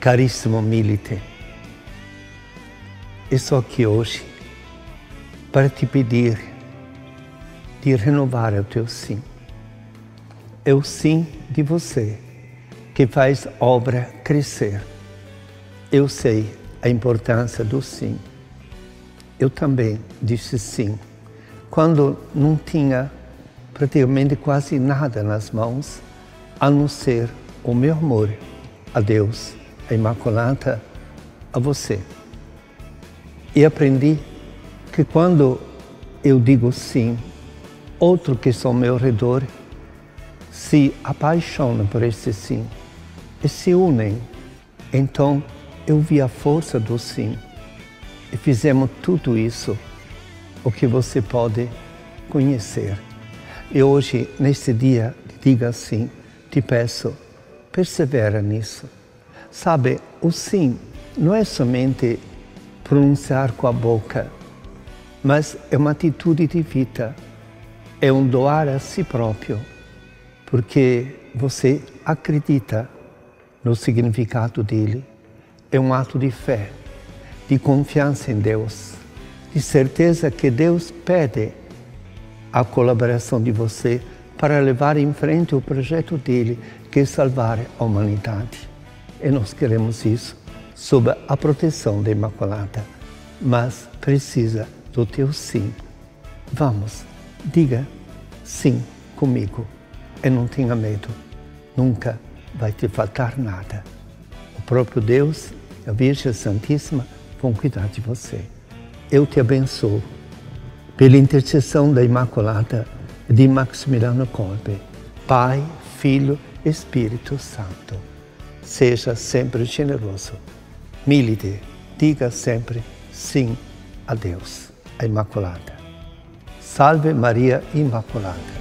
Carissimo Milite, estou aqui hoje para te pedir de renovar o teu sim. É o sim de você que faz obra crescer. Eu sei a importância do sim. Eu também disse sim quando não tinha praticamente quase nada nas mãos, a não ser o meu amor a Deus, a Imaculada, a você. E aprendi que quando eu digo sim, outro que está ao meu redor se apaixona por esse sim e se unem. Então eu vi a força do sim e fizemos tudo isso, o que você pode conhecer. E hoje, nesse dia, diga assim: te peço, persevera nisso. Sabe, o sim não é somente pronunciar com a boca, mas é uma atitude de vida, é um doar a si próprio, porque você acredita no significado dele. É um ato de fé, de confiança em Deus, de certeza que Deus pede a colaboração de você para levar em frente o projeto dele, que é salvar a humanidade. E nós queremos isso sob a proteção da Imaculada, mas precisa do teu sim. Vamos, diga sim comigo e não tenha medo. Nunca vai te faltar nada. O próprio Deus, a Virgem Santíssima, vão cuidar de você. Eu te abençoo pela intercessão da Imaculada de Maximiliano Kolbe, Pai, Filho, Espírito Santo. Seja sempre generoso. Milite, diga sempre sim a Deus, a Imaculada. Salve Maria Imaculada.